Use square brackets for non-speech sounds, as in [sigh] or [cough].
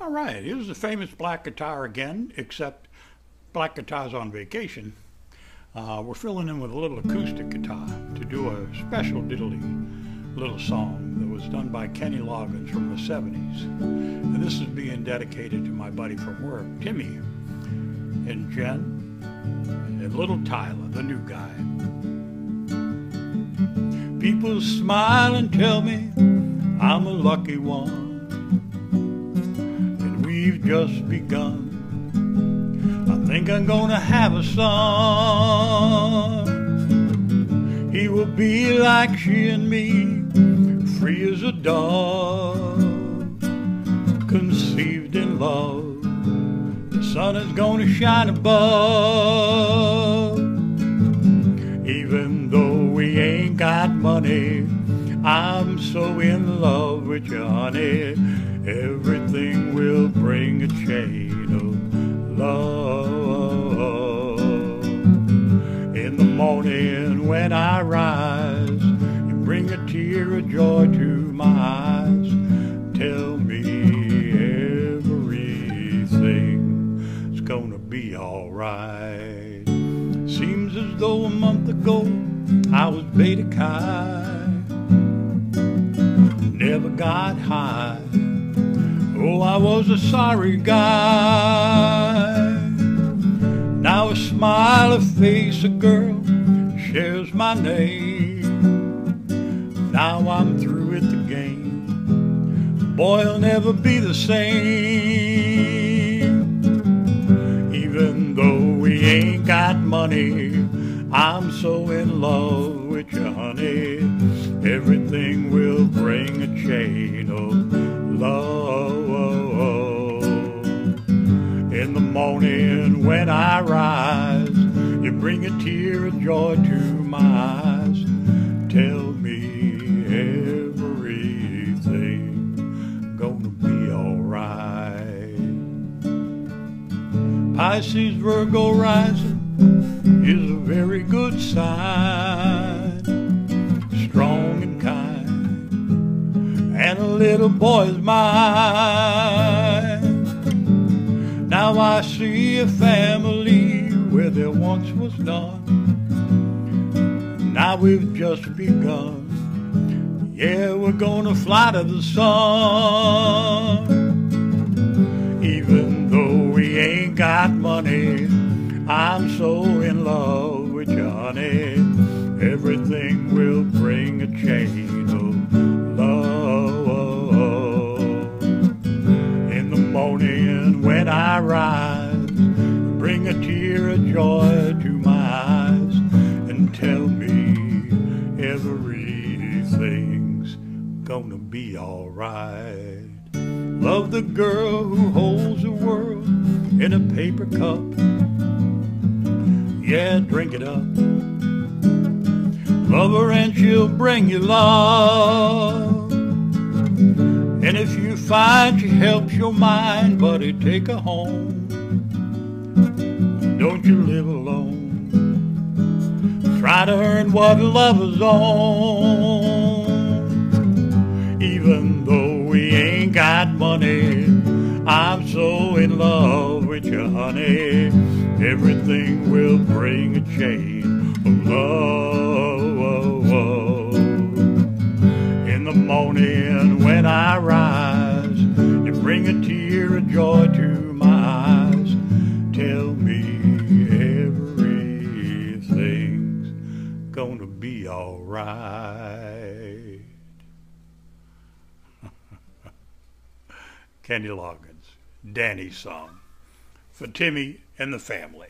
All right, here's the famous black guitar again, except black guitar's on vacation. Uh, we're filling in with a little acoustic guitar to do a special diddly little song that was done by Kenny Loggins from the 70s. And this is being dedicated to my buddy from work, Timmy, and Jen, and little Tyler, the new guy. People smile and tell me I'm a lucky one we've just begun. I think I'm gonna have a son. He will be like she and me, free as a dove, conceived in love. The sun is gonna shine above. Even though we ain't got money, I'm so in love with you, honey. Everything will bring a chain of love. In the morning when I rise, you bring a tear of joy to my eyes. Tell me everything's gonna be alright. Seems as though a month ago I was beta chi, never got high. Was a sorry guy. Now a smile, a face, a girl shares my name. Now I'm through with the game. Boy, I'll never be the same. Even though we ain't got money, I'm so in love with you, honey. Everything In the morning when I rise, you bring a tear of joy to my eyes. Tell me everything gonna be alright. Pisces Virgo rising is a very good sign. Strong and kind, and a little boy's mine. I see a family where there once was none. Now we've just begun. Yeah, we're gonna fly to the sun. Even though we ain't got money, I'm so in love with Johnny. Everything will bring a chain I rise, bring a tear of joy to my eyes and tell me everything's gonna be alright. Love the girl who holds the world in a paper cup. Yeah, drink it up. Love her and she'll bring you love. And if you find she helps your mind, buddy, take her home. Don't you live alone. Try to earn what love is on. Even though we ain't got money, I'm so in love with you, honey. Everything will bring a chain of love. The morning when I rise, you bring a tear of joy to my eyes. Tell me everything's gonna be alright. [laughs] Kenny Loggins, Danny's song for Timmy and the family.